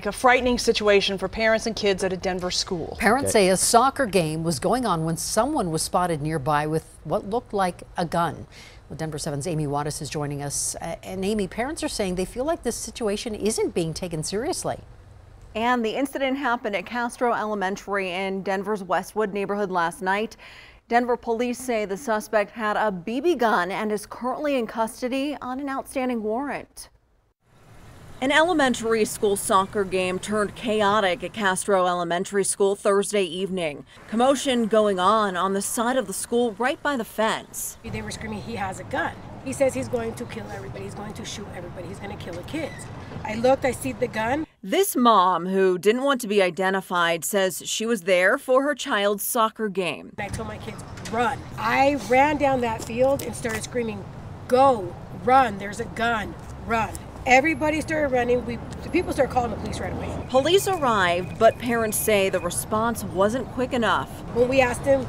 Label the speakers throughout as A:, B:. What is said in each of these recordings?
A: Like a frightening situation for parents and kids at a Denver school.
B: Parents say a soccer game was going on when someone was spotted nearby with what looked like a gun. Well, Denver 7's Amy Wattis is joining us. Uh, and Amy, parents are saying they feel like this situation isn't being taken seriously.
C: And the incident happened at Castro Elementary in Denver's Westwood neighborhood last night. Denver police say the suspect had a BB gun and is currently in custody on an outstanding warrant. An elementary school soccer game turned chaotic at Castro Elementary School Thursday evening. Commotion going on on the side of the school right by the fence.
D: They were screaming, he has a gun. He says he's going to kill everybody. He's going to shoot everybody. He's going to kill the kids. I looked, I see the gun.
C: This mom, who didn't want to be identified, says she was there for her child's soccer game.
D: I told my kids, run. I ran down that field and started screaming, go, run, there's a gun, run. Everybody started running. We, the people started calling the police right away.
C: Police arrived, but parents say the response wasn't quick enough.
D: When we asked him,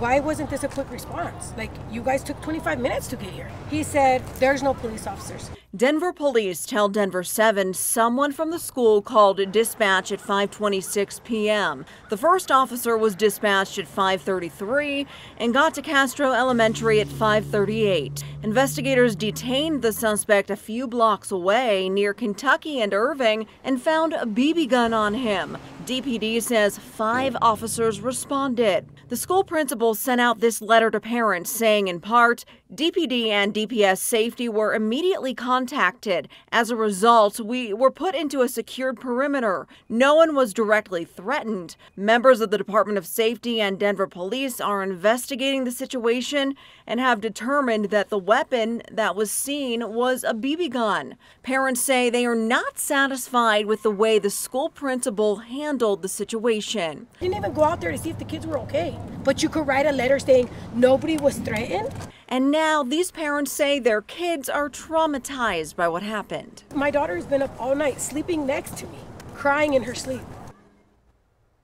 D: why wasn't this a quick response? Like, you guys took 25 minutes to get here. He said, there's no police officers.
C: Denver police tell Denver 7 someone from the school called dispatch at 5:26 p.m. The first officer was dispatched at 5:33 and got to Castro Elementary at 5:38. Investigators detained the suspect a few blocks away near Kentucky and Irving and found a BB gun on him. DPD says 5 officers responded. The school principal sent out this letter to parents saying in part, DPD and DPS safety were immediately contacted. As a result, we were put into a secured perimeter. No one was directly threatened. Members of the Department of Safety and Denver Police are investigating the situation and have determined that the weapon that was seen was a BB gun. Parents say they are not satisfied with the way the school principal handled the situation.
D: Didn't even go out there to see if the kids were okay. But you could write a letter saying nobody was threatened.
C: And now these parents say their kids are traumatized by what happened.
D: My daughter's been up all night sleeping next to me, crying in her sleep.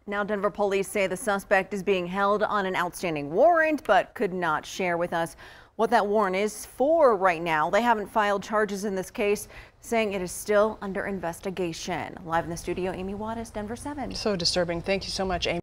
C: Now, Denver police say the suspect is being held on an outstanding warrant, but could not share with us what that warrant is for right now. They haven't filed charges in this case, saying it is still under investigation. Live in the studio, Amy Wattis, Denver 7.
A: So disturbing. Thank you so much, Amy.